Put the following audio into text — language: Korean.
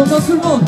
정답 출범